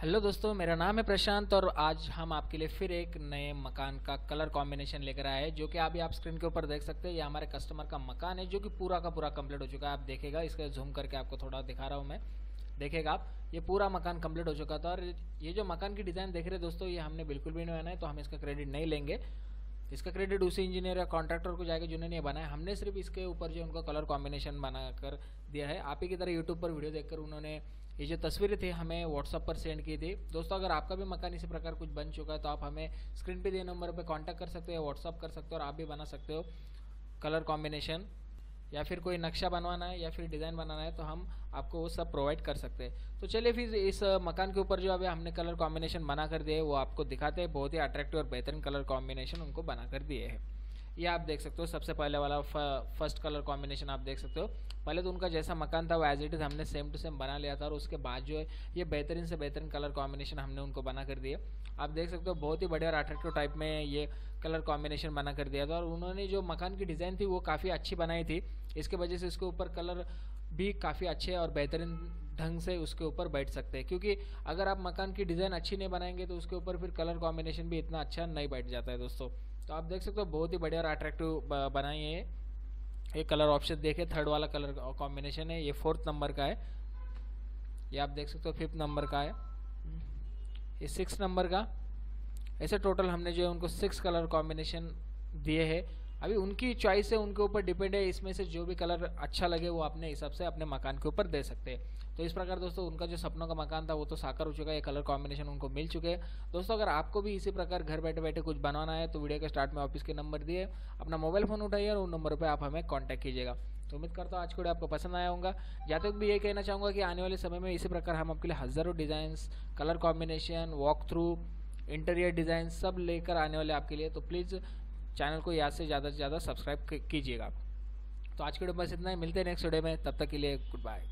Hello दोस्तों, मेरा नाम है प्रशांत और आज हम आपके लिए फिर एक नए मकान का कलर कॉम्बिनेशन लेकर आए हैं, जो कि अभी आप स्क्रीन के ऊपर देख सकते हैं। ये हमारे कस्टमर का मकान है, जो कि पूरा का पूरा कंप्लीट हो चुका है। आप देखेगा इसका जूम करके आपको थोड़ा दिखा रहा हूँ मैं। देखेगा आप, ये पूरा मकान कंप्लीट हो चुका था और ये जो मकान की डिज़ाइन देख रहे दोस्तों, ये हमने बिल्कुल भी नहीं बनाया तो हम इसका क्रेडिट नहीं लेंगे। इसका क्रेडिट उसी इंजीनियर या कॉन्ट्रैक्टर को जाएगा जिन्होंने ये बनाया। हमने सिर्फ़ इसके ऊपर जो उनका कलर कॉम्बिनेशन बनाकर दिया है। आप ही की तरह यूट्यूब पर वीडियो देखकर उन्होंने ये जो तस्वीरें थी हमें व्हाट्सअप पर सेंड की थी। दोस्तों, अगर आपका भी मकान इसी प्रकार कुछ बन चुका है तो आप हमें स्क्रीन पे दिए नंबर पर कॉन्टैक्ट कर सकते हो व्हाट्सअप कर सकते हो और आप भी बना सकते हो। कलर कॉम्बिनेशन या फिर कोई नक्शा बनवाना है या फिर डिज़ाइन बनाना है तो हम आपको वो सब प्रोवाइड कर सकते हैं। तो चलिए फिर इस मकान के ऊपर जो अभी हमने कलर कॉम्बिनेशन बना कर दिए वो आपको दिखाते हैं। बहुत ही अट्रैक्टिव और बेहतरीन कलर कॉम्बिनेशन उनको बना कर दिए हैं। ये आप देख सकते हो, सबसे पहले वाला फ़र्स्ट कलर कॉम्बिनेशन आप देख सकते हो। पहले तो उनका जैसा मकान था, वो एज इट इज़ हमने सेम टू सेम बना लिया था और उसके बाद जो है, ये बेहतरीन से बेहतरीन कलर कॉम्बिनेशन हमने उनको बना कर दिया आप देख सकते हो, बहुत ही बढ़िया और अट्रैक्टिव टाइप में ये कलर कॉम्बिनेशन बना कर दिया था और उन्होंने जो मकान की डिज़ाइन थी, वो काफ़ी अच्छी बनाई थी। इसके वजह से इसके ऊपर कलर भी काफ़ी अच्छे और बेहतरीन ढंग से उसके ऊपर बैठ सकते हैं। क्योंकि अगर आप मकान की डिज़ाइन अच्छी नहीं बनाएँगे तो उसके ऊपर फिर कलर कॉम्बिनेशन भी इतना अच्छा नहीं बैठ जाता है दोस्तों। तो आप देख सकते हो बहुत ही बढ़िया और अट्रैक्टिव बनाई है ये। कलर ऑप्शन देखे थर्ड वाला कलर कॉम्बिनेशन है, ये फोर्थ नंबर का है। ये आप देख सकते हो फिफ्थ नंबर का है। ये सिक्स नंबर का। ऐसे टोटल हमने जो है उनको सिक्स कलर कॉम्बिनेशन दिए हैं। अभी उनकी चॉइस है, उनके ऊपर डिपेंड है, इसमें से जो भी कलर अच्छा लगे, वो अपने हिसाब से अपने मकान के ऊपर दे सकते हैं। तो इस प्रकार दोस्तों, उनका जो सपनों का मकान था, वो तो साकार हो चुका है कलर कॉम्बिनेशन उनको मिल चुके हैं। दोस्तों, अगर आपको भी इसी प्रकार घर बैठे बैठे कुछ बनाना है तो वीडियो के स्टार्ट में ऑफ़िस के नंबर दिए, अपना मोबाइल फ़ोन उठाइए और उन नंबर पर आप हमें कॉन्टैक्ट कीजिएगा। तो उम्मीद करता हूँ, आज को आपको पसंद आया होगा। जहाँ तक भी ये कहना चाहूँगा कि आने वाले समय में इसी प्रकार हम आपके लिए हज़ारों design colour combination walk through interior design सब लेकर आने वाले आपके लिए। तो प्लीज़ चैनल को याद से ज़्यादा से ज़्यादा सब्सक्राइब कीजिएगा तो आज के वीडियो बस इतना ही। मिलते हैं नेक्स्ट वीडियो में। तब तक के लिए गुड बाय।